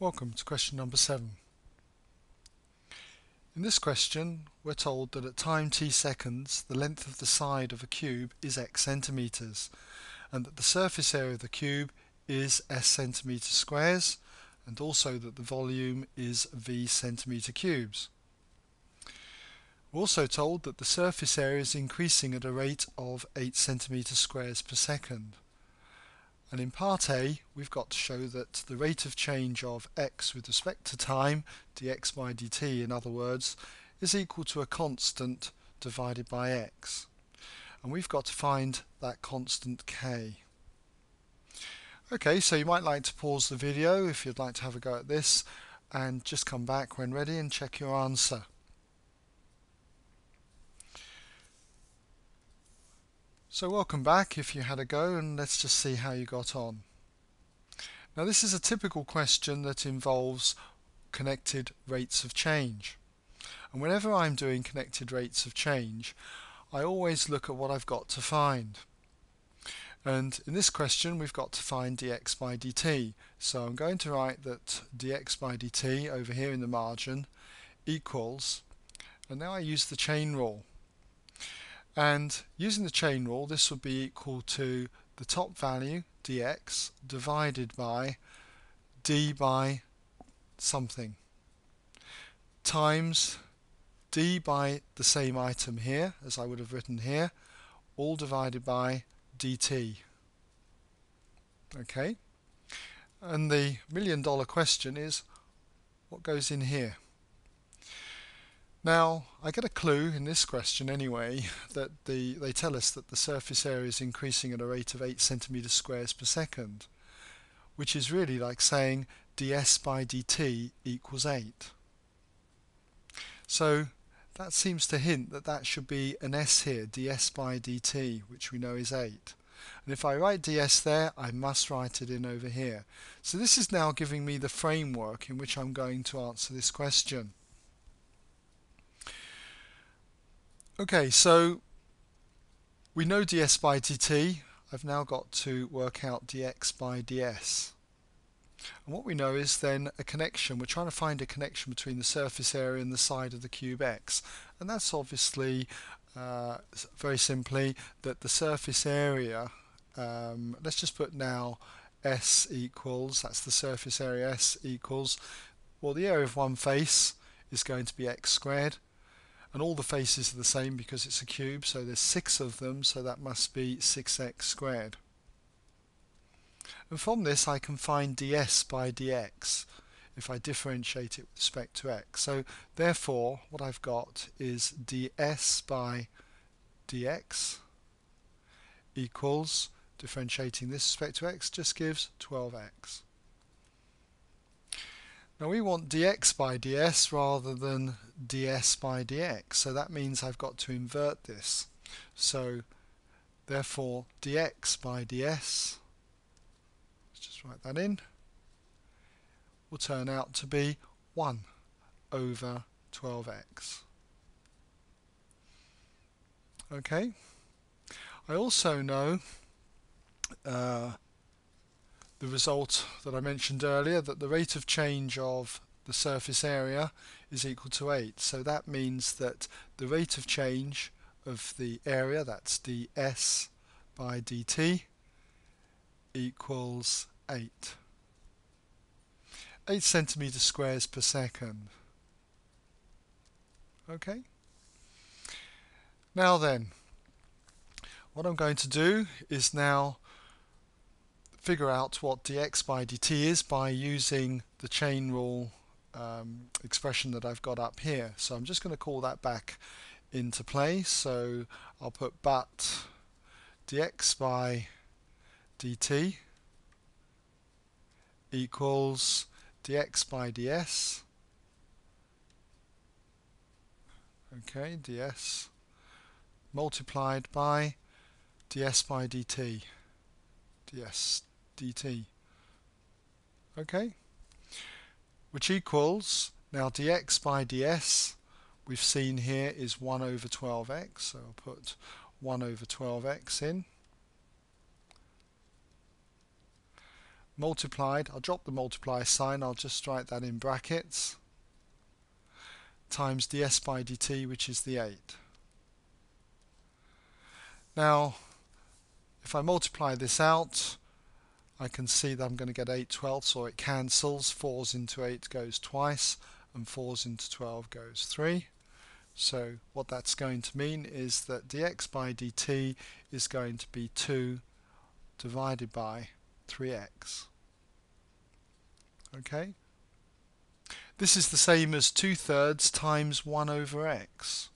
Welcome to question number 7. In this question we're told that at time t seconds the length of the side of a cube is x centimeters and that the surface area of the cube is s centimeter squares and also that the volume is v centimeter cubes. We're also told that the surface area is increasing at a rate of 8 centimeter squares per second. And in part A, we've got to show that the rate of change of x with respect to time, dx by dt in other words, is equal to a constant divided by x. And we've got to find that constant k. Okay, so you might like to pause the video if you'd like to have a go at this and just come back when ready and check your answer. So welcome back if you had a go and let's just see how you got on. Now this is a typical question that involves connected rates of change. And whenever I'm doing connected rates of change, I always look at what I've got to find. And in this question we've got to find dx by dt. So I'm going to write that dx by dt over here in the margin equals, and now I use the chain rule. And using the chain rule, this would be equal to the top value, dx, divided by d by something, times d by the same item here, as I would have written here, all divided by dt. Okay? And the million dollar question is, what goes in here? Now, I get a clue in this question anyway that the they tell us that the surface area is increasing at a rate of 8 centimeters squares per second, which is really like saying ds by dt equals 8. So that seems to hint that that should be an s here, ds by dt, which we know is 8. And if I write ds there, I must write it in over here. So this is now giving me the framework in which I'm going to answer this question. Okay, so we know ds by dt. I've now got to work out dx by ds. And what we know is then a connection. We're trying to find a connection between the surface area and the side of the cube x. And that's obviously, uh, very simply, that the surface area, um, let's just put now s equals, that's the surface area s equals, well the area of one face is going to be x squared and all the faces are the same because it's a cube so there's six of them so that must be 6x squared. And from this I can find ds by dx if I differentiate it with respect to x. So therefore what I've got is ds by dx equals differentiating this respect to x just gives 12x now we want dx by ds rather than ds by dx, so that means I've got to invert this. So therefore dx by ds, let's just write that in, will turn out to be 1 over 12x. Okay, I also know uh, the result that I mentioned earlier that the rate of change of the surface area is equal to 8 so that means that the rate of change of the area that's ds by dt equals 8 8 centimeter squares per second. Okay. Now then what I'm going to do is now figure out what dx by dt is by using the chain rule um, expression that I've got up here. So I'm just going to call that back into play. So I'll put but dx by dt equals dx by ds okay ds multiplied by ds by dt ds dt. Okay? Which equals, now dx by ds, we've seen here is 1 over 12x, so I'll put 1 over 12x in, multiplied, I'll drop the multiply sign, I'll just write that in brackets, times ds by dt which is the 8. Now if I multiply this out I can see that I'm going to get 8 twelfths or it cancels, 4s into 8 goes twice and 4s into 12 goes 3. So what that's going to mean is that dx by dt is going to be 2 divided by 3x. Okay? This is the same as 2 thirds times 1 over x.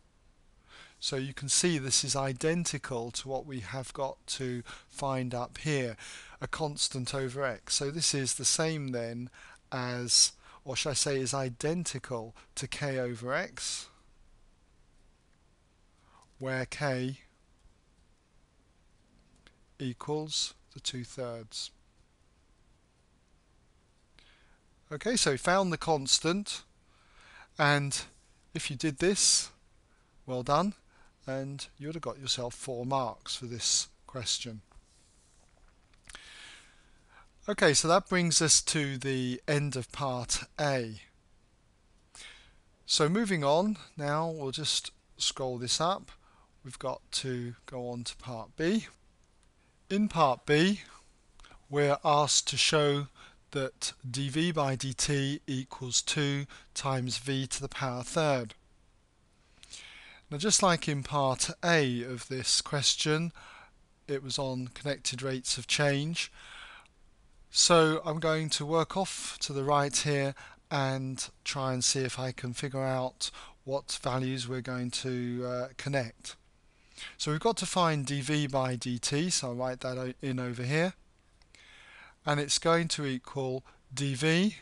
So you can see this is identical to what we have got to find up here, a constant over x. So this is the same then as, or should I say is identical to k over x, where k equals the 2 thirds. Okay, so found the constant and if you did this, well done and you would have got yourself four marks for this question. Okay, so that brings us to the end of part A. So moving on, now we'll just scroll this up. We've got to go on to part B. In part B, we're asked to show that dv by dt equals 2 times v to the power third. Now just like in part A of this question, it was on connected rates of change. So I'm going to work off to the right here and try and see if I can figure out what values we're going to uh, connect. So we've got to find dv by dt, so I'll write that in over here. And it's going to equal dv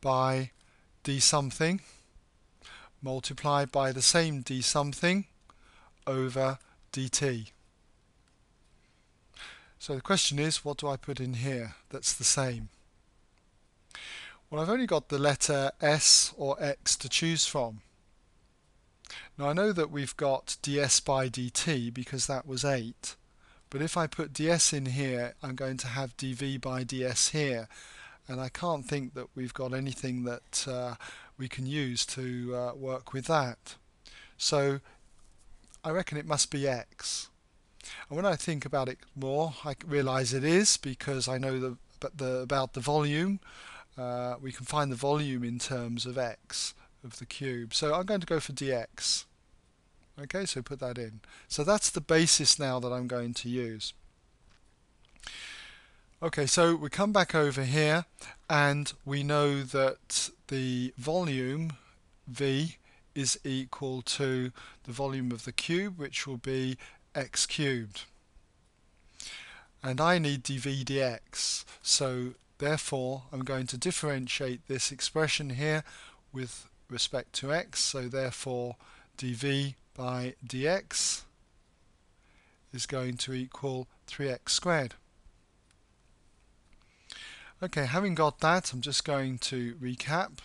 by d something multiplied by the same d something over dt. So the question is, what do I put in here that's the same? Well, I've only got the letter S or X to choose from. Now I know that we've got ds by dt because that was 8. But if I put ds in here, I'm going to have dv by ds here. And I can't think that we've got anything that uh, we can use to uh, work with that. So I reckon it must be x. And when I think about it more, I realize it is because I know the, the about the volume. Uh, we can find the volume in terms of x of the cube. So I'm going to go for dx. Okay, so put that in. So that's the basis now that I'm going to use. Okay, so we come back over here and we know that the volume V is equal to the volume of the cube which will be x cubed. And I need dv dx so therefore I'm going to differentiate this expression here with respect to x so therefore dv by dx is going to equal 3x squared. Okay, having got that, I'm just going to recap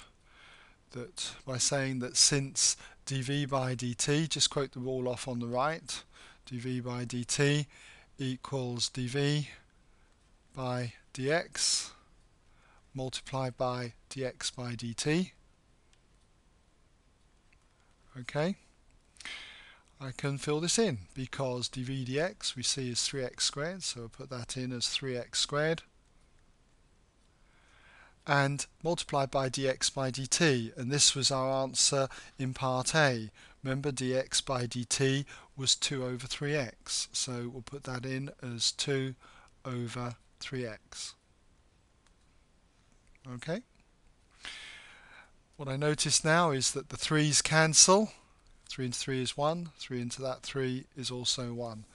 that by saying that since dv by dt, just quote the rule off on the right, dv by dt equals dv by dx multiplied by dx by dt. Okay, I can fill this in because dv dx we see is 3x squared, so I'll put that in as 3x squared and multiplied by dx by dt and this was our answer in part A. Remember dx by dt was 2 over 3x so we'll put that in as 2 over 3x. Okay. What I notice now is that the 3's cancel. 3 into 3 is 1, 3 into that 3 is also 1.